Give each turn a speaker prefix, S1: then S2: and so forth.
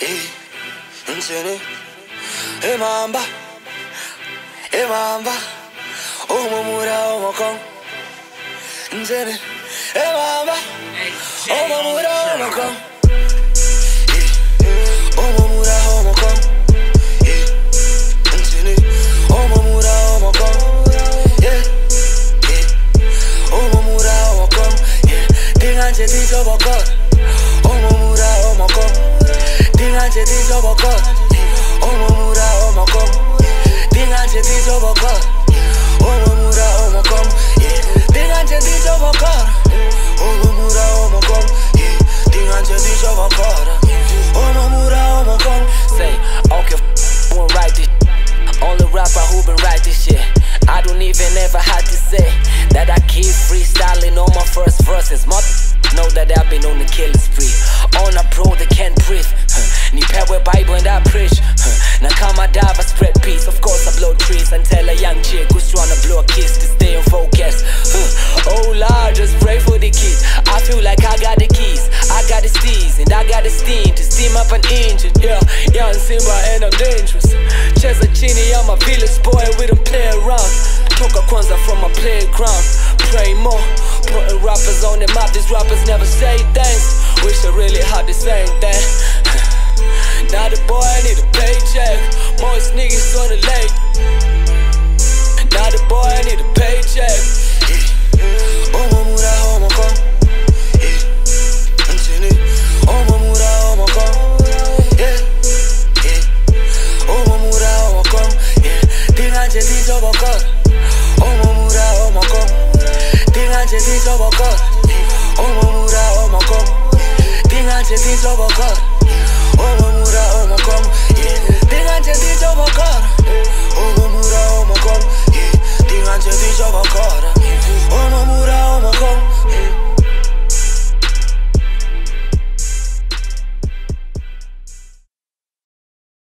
S1: Eh, emamba, Emamba, Omamura, Omakong, Njene, Emamba,
S2: Omamura, Omakong,
S1: eh, Omamura, Omakong,
S2: eh,
S1: Njene, Omamura,
S2: Omakong, yeah, yeah, Omamura, Omakong, verses. My know that I've been on the killing spree. On a pro that can't breathe. Ni pewe Bible and I preach. Now come I dive, I spread peace. Of course I blow trees and tell a young chick who's trying to blow a kiss to stay in focus. Oh Lord, just pray for the kids. I feel like I got the keys. I got the steez and I got the steam to steam up an engine. Yeah, young Simba and I'm dangerous. Cheza chini, I'm a village boy, we don't play around. Toka kwanza from my playground. Pray more, rappers on the map, these rappers never say thanks. Wish I really had the same thing. now the boy I need a paycheck, most niggas on the lake. Now the boy I need a paycheck.
S1: joga o cora. Ou no mural, uma cor.